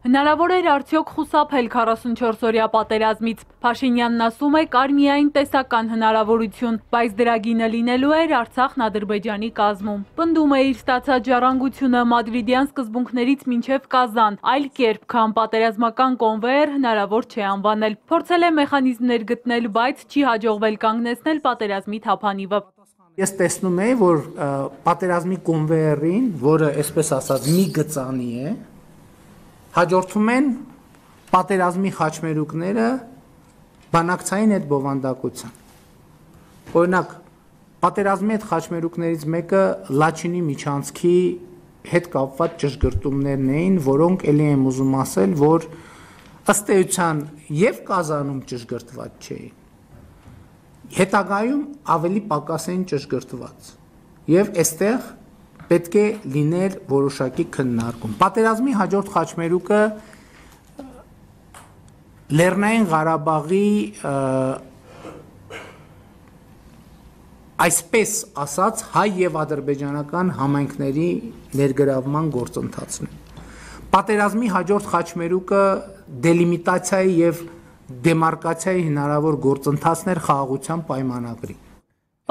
Հնարավոր էր արդյոք խուսափել 44-օրյա պատերազմից։ Փաշինյանն ասում է, կար միայն տեսական հնարավորություն, բայց դրա գինը լինելու էր Արցախն Ադրբեջանի կազմում։ Պնդում է իր ստացած ժառանգությունը մադրիդյան սկզբունքներից մինչև Կազան, այլ կերպ, քան պատերազմական կոնվեյեր հնարավոր չէ անվանել։ Փորձել է մեխանիզմներ գտնել, բայց չի հաջողվել կանգնեցնել պատերազմի թափանիվը։ Ես տեսնում եի, որ պատերազմի կոնվեյերին, որը այսպես ասած մի գծանի է, հաջորդում են պատերազմի խաչմերուկները բանակցային այդ բովանդակության։ Օրինակ, պատերազմի այդ խաչմերուկներից մեկը Լաչինի միջանցքի հետ կապված ճշգրտումներն էին, որոնք ելի եմ ուզում ասել, որ ըստ էության եւ Կազանում ճշգրտված չէին։ Հետագայում ավելի պակաս էին ճշգրտված։ Եվ այստեղ պետք է լիներ որոշակի քննարկում։ Պատերազմի հաջորդ խաչմերուկը Լեռնային Ղարաբաղի այսպես ասած հայ եւ ադրբեջանական համայնքների ներգրավման գործընթացն է։ Պատերազմի հաջորդ խաչմերուկը դելիմիտացիայի եւ դեմարկացիայի հնարավոր գործընթացներ խաղաղության պայմանագրի։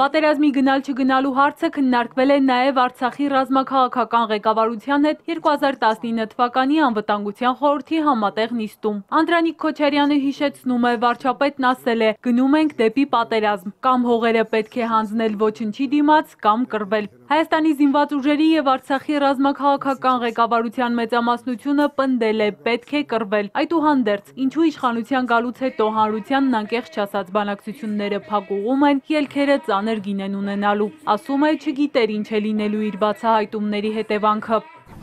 Պատերազմի գնալ չգնալու հարցը քննարկվել է նաև Արցախի ռազմաքաղաքական ղեկավարության հետ 2019 թվականի անվտանգության խորհրդի համատեղ նիստում։ Անդրանիկ Քոչարյանը հիշեցնում է, վարչապետն ասել է. «Գնում ենք դեպի պատերազմ, կամ հողերը պետք է հանձնել ոչնչի դիմաց, կամ կռվել»։ Հայաստանի զինված ուժերի եւ Արցախի ռազմաքաղաքական ղեկավարության մեծամասնությունը պնդել է, պետք է կռվել։ Այդուհանդերձ, ինչու իշխանության գալուց հետո հանրությանն անկեղծ չասած բանակցությունները փակուղում են, ելքերը ծանր գին են ունենալու։ Ասում է, չգիտեր ինչ է լինելու իր բացահայտումների հետևանքը։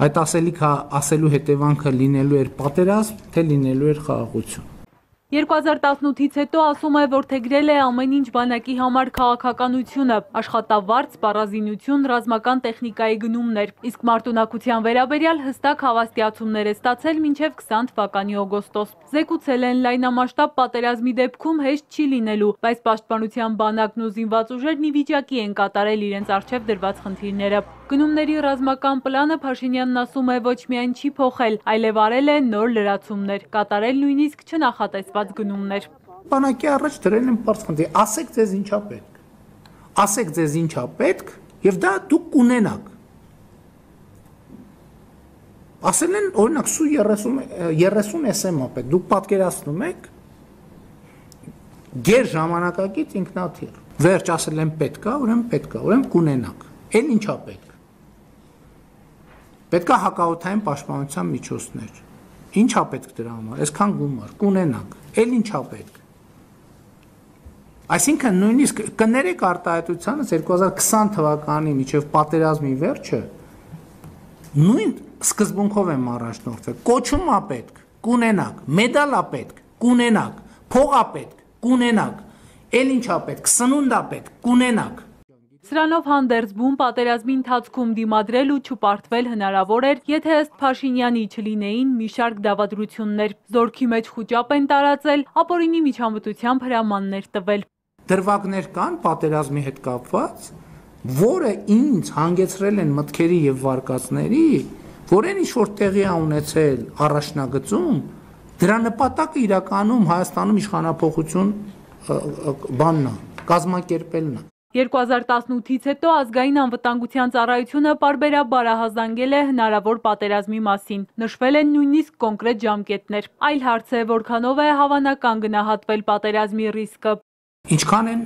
Այդ ասելիքը ասելու հետևանքը լինելու էր պատերազմ, թե լինելու էր խաղաղություն։ 2018-ից հետո ասում է, որ թեգրել է ամեն ինչ բանակի համար քաղաքականությունը, աշխատավարձ, պարազինություն, ռազմական տեխնիկայի գնումներ, իսկ մարտունակության վերաբերյալ հստակ հավաստիացումներ է ստացել մինչև 20 թվականի օգոստոս։ Զեկուցել են լայնամասշտաբ պատերազմի դեպքում հեշտ չի լինելու, բայց պաշտպանության բանակն ու զինված ուժերն ի վիճակի են կատարել իրենց արժև դրված խնդիրները։ Գնումների ռազմական պլանը Փաշինյանն ասում է ոչ միայն չի փոխել, այլև արել է նոր լրացումներ, կատարել նույնիսկ չնախատեսված գնումներ։ Բանակի առաջ դրել են բարձ խնդիր, ասեք ձեզ ինչա պետք։ Ասեք ձեզ ինչա պետք եւ դա դուք կունենաք։ Ասել են օրինակ սու 30 30 SM-ա պետք։ Դուք պատկերացնում եք գեր ժամանակակից ինքնաթիռ։ Վերջ ասել են պետքա, ուրեմն պետքա, ուրեմն կունենաք։ Էլ ինչա պետք։ Պետքա հակաօթային պաշտպանության միջոցներ։ Ինչա պետք դրա համար։ Այսքան գումար կունենանք։ Էլ ինչա պետք։ Այսինքն նույնիսկ կներեք արտահայտությանը 2020 թվականի միջև պատերազմի վերջը նույն սկզբունքով եմ առաջնորդվել։ Կոչումա պետք, կունենանք, մեդալա պետք, կունենանք, փողա պետք, կունենանք, ել ինչա պետք, սնունդա պետք, կունենանք։ Սրանով հանդերձ բուն պատերազմի ընթացքում դիմադրել ու չպարտվել հնարավոր էր, եթե ըստ Փաշինյանի չլինեին մի շարք դավադրություններ։ Զորքի մեջ խոճապ են տարածել, ապօրինի միջամտությամբ հրամաններ տվել։ Դրվագներ կան պատերազմի հետ կապված, որը ինձ հանգեցրել են մտքերի եւ վարկածների, որ այն ինչ որ տեղի ա ունեցել առաջնագծում, դրա նպատակը իրականում Հայաստանում իշխանապողություն բանն է, կազմակերպելն է։ 2018-ից հետո ազգային անվտանգության ծառայությունը պարբերաբար ահազանգել է հնարավոր պատերազմի մասին։ Նշվել են նույնիսկ կոնկրետ ժամկետներ։ Այլ հարց է, որքանով է հավանական գնահատվել պատերազմի ռիսկը։ Ինչքան են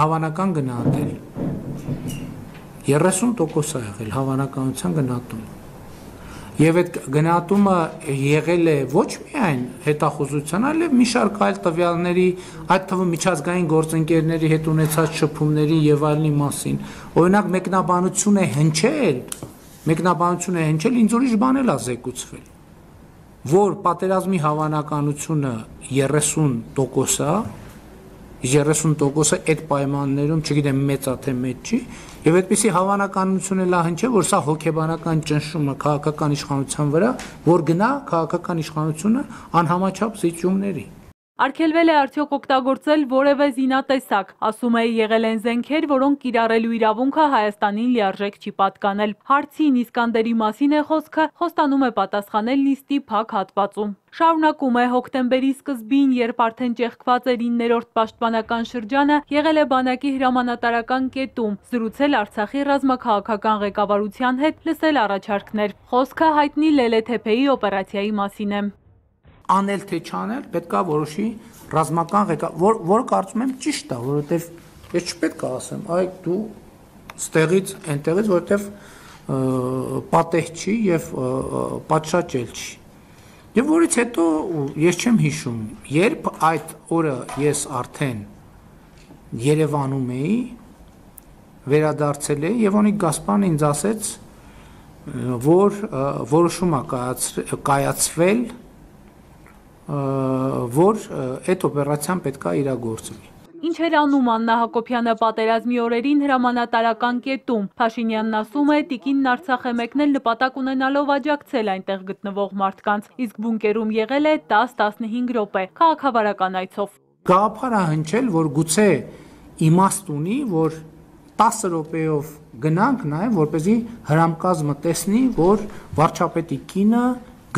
հավանական գնահատել։ 30% է եղել հավանականության գնահատումը։ Եվ այդ գնահատումը եղել է ոչ միայն հետախուզության, այլև մի շարք այլ տվյալների, այդ թվում միջազգային գործընկերների հետ ունեցած շփումների եւ այլնի մասին։ Օրինակ մեկնաբանություն է հնչել, մեկնաբանություն է հնչել, ինձ ուրիշ բան էլ է զեկուցվել, որ պատերազմի հավանականությունը 30% է, 30%-ը այդ պայմաններում, չգիտեմ, մեծ է թե մեծ չի, եւ այդպիսի հավանականություն էլ ահնչ է, որ սա հոգեբանական ճնշումը քաղաքական իշխանության վրա, որ գնա քաղաքական իշխանությունը անհամաչափ զիջումների Արգելվել է արդյոք օգտագործել որևէ զինատեսակ։ Ասում է եղել են զենքեր, որոնք կիրառելու իրավունքը Հայաստանին լիարժեք չի պատկանել։ Հարցին Իսկանդերի մասին է խոսքը, խոստանում է պատասխանել լիստի փակ հատվածում։ Շարունակում է հոկտեմբերի սկզբին, երբ արդեն ճեղքված էր 9-րդ պաշտպանական շրջանը, եղել է բանակի հրամանատարական կետում, զրուցել Արցախի ռազմաքաղաքական ղեկավարության հետ, լսել առաջարկներ։ Խոսքը հայտնի Լելեթեփեի օպերացիայի մասին է անել թե չանել, պետքա որոշի ռազմական ղեկավար, որ որ կարծում եմ ճիշտ է, որովհետև ես չպետք է ասեմ, այ դու ստեղից, այնտեղից, որովհետև պատեհ չի եւ պատշաճել չի։ Եվ որից հետո ես չեմ հիշում, երբ այդ օրը ես արդեն Երևանում էի, վերադարձել էի եւ Օնիկ Գասպարն ինձ ասեց, որ որոշում է կայացվել որ այդ օպերացիան պետքա իրագործվի։ Ինչ էր անում Աննա Հակոբյանը պատերազմի օրերին հրամանատարական կետում։ Փաշինյանն ասում է, Տիկինն Արցախ է մեկնել նպատակ ունենալով աջակցել այնտեղ գտնվող մարդկանց, իսկ բունկերում եղել է 10-15 րոպե քաղաքավարական այցով։ Գաղափար է հնչել, որ գուցե իմաստ ունի, որ 10 րոպեով գնանք նաև, որպեսզի հրամկազմը տեսնի, որ վարչապետի կինը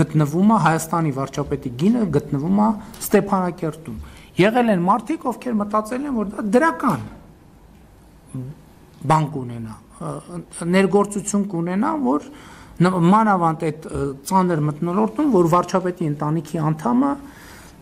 գտնվում է Հայաստանի վարչապետի գինը գտնվում է Ստեփանակերտում։ Եղել են մարդիկ, ովքեր մտածել են, որ դա դրական բան կունենա, ներգործություն կունենա, որ մանավանդ այդ ծանր մտնոլորտում, որ վարչապետի ընտանիքի անդամը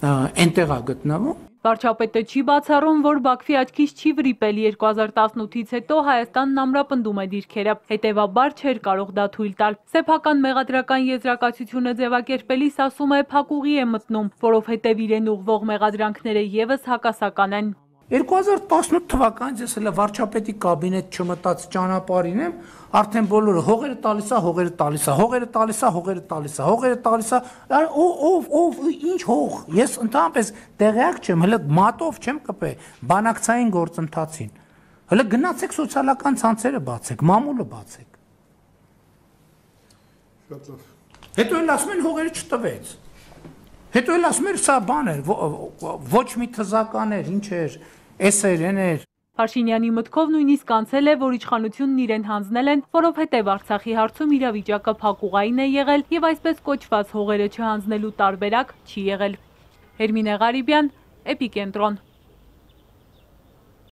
այնտեղ է գտնվում Վարչապետը չի բացառում, որ Բաքվի աչքից չի վրիպել. 2018-ից հետո Հայաստանն ամրապնդում է դիրքերը, հետևաբար չէր կարող դա թույլ տալ։ Սեփական մեղադրական եզրակացությունը ձևակերպելիս ասում է փակուղի է մտնում, որովհետև իրեն ուղվող մեղադրանքները եւս հակասական են։ 2018 թվականից ես հələ վարչապետի կաբինետ չմտած ճանապարհին եմ, արդեն բոլորը հողերը տալիս է, հողերը տալիս է, հողերը տալիս է, հողերը տալիս է, հողերը տալիս է, ով ով ով ինչ հող։ Ես ընդհանրապես տեղյակ չեմ, հələ մատով չեմ կպե բանակցային գործընթացին։ Հələ գնացեք սոցիալական ցանցերը բացեք, մամուլը բացեք։ Շատ լավ։ Հետո էլ ասում են հողերը չտվեց։ Հետո էլ ասում էր սա բան էր, ոչ մի թզական էր, ինչ էր, էսեր, էներ։ Փաշինյանի մտքով նույնիսկ անցել է, որ իշխանությունն իրեն հանձնել են, որովհետև Արցախի հարցում իրավիճակը փակուղային է եղել եւ այսպես կոչված հողերը չհանձնելու տարբերակ չի եղել։ Հերմինե Ղարիբյան, Էպիկենտրոն